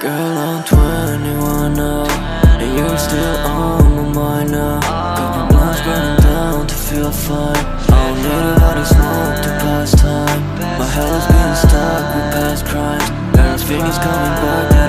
Girl, I'm 21 now. And you're still on my mind now. Couple blunts burning down to feel fine. I don't need a lot of smoke to pass time. My hell's been stuck with past crimes. Parents' fingers coming back,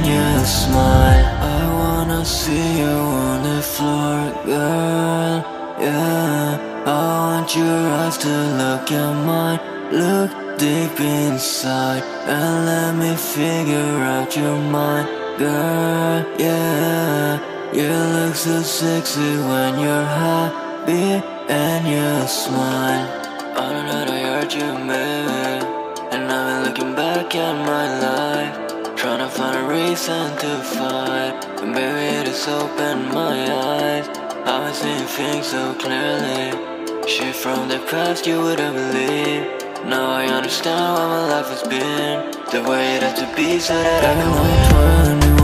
And you smile. I wanna see you on the floor, girl. Yeah, I want your eyes to look at mine. Look deep inside And let me figure out your mind, girl. Yeah, you look so sexy when you're happy And you smile. I don't know heard you, baby And I've been looking back at my life reason to fight. But baby, it has opened my eyes. I've been seeing things so clearly. Shit from the past you wouldn't believe. Now I understand why my life has been. The way it had to be so that I can win